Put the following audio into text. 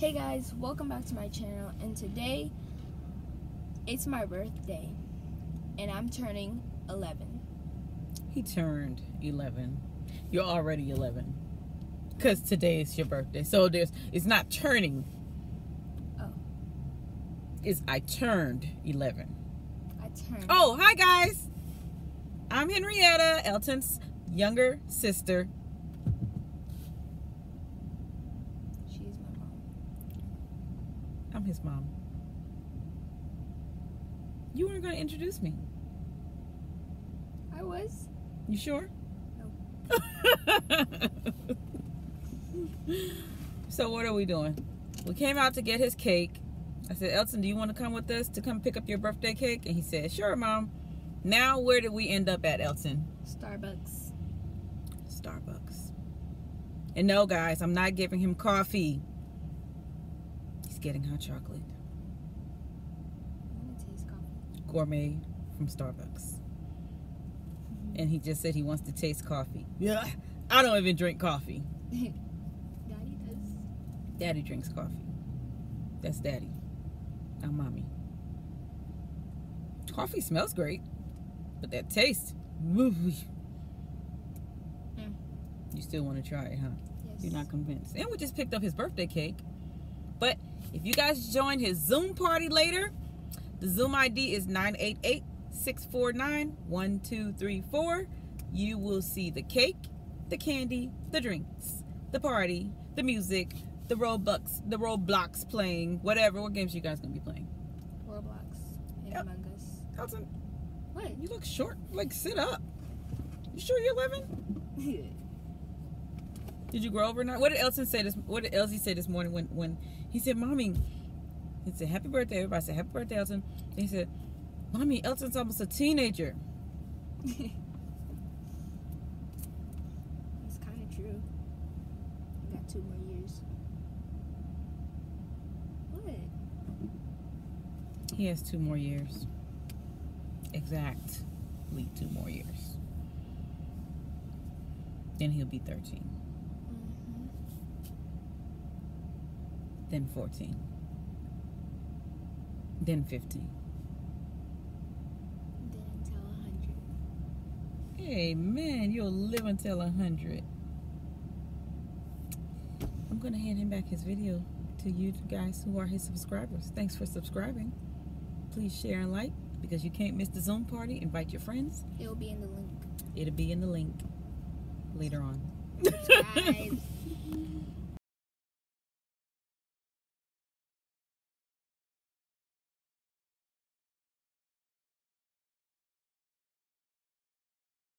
back to my channel and today it's my birthday and I'm turning 11. He turned 11. You're already 11. Cuz today is your birthday. So there's it's not turning. Oh. It's I turned 11. I turned. Oh, hi guys. I'm Henrietta, Elton's younger sister. She's my mom. I'm his mom. You weren't going to introduce me. I was. You sure? No. so what are we doing? We came out to get his cake. I said, Elton, do you want to come with us to come pick up your birthday cake? And he said, sure, mom. Now, where did we end up at, Elton? Starbucks. Starbucks. And no, guys, I'm not giving him coffee. He's getting hot chocolate. I want to taste coffee. Gourmet from Starbucks. And he just said he wants to taste coffee. Yeah. I don't even drink coffee. Daddy does. Daddy drinks coffee. That's daddy. Not mommy. Coffee smells great. But that taste. woo. Mm. You still want to try it, huh? Yes. You're not convinced. And we just picked up his birthday cake. But if you guys join his Zoom party later, the Zoom ID is 988 649 1234. You will see the cake, the candy, the drinks, the party, the music, the Roblox, the Roblox playing, whatever. What games you guys gonna be playing? Roblox and Yep. Among Us. Elton, What? you look short. Like sit up. You sure you're 11? Did you grow over now? What did Elton say this? What did Elsie say this morning when when he said, "Mommy," he said, "Happy birthday!" Everybody said, "Happy birthday, Elton." He said, "Mommy, Elton's almost a teenager." It's kind of true. I got two more years. What? He has two more years. Exactly two more years. Then he'll be 13. Mm-hmm. Then 14. Then 15. Then until a hundred. Amen. You'll live until 100. I'm going to hand him back his video to you guys who are his subscribers. Thanks for subscribing. Please share and like because you can't miss the Zoom party. Invite your friends. It'll be in the link. It'll be in the link later on. Subscribe.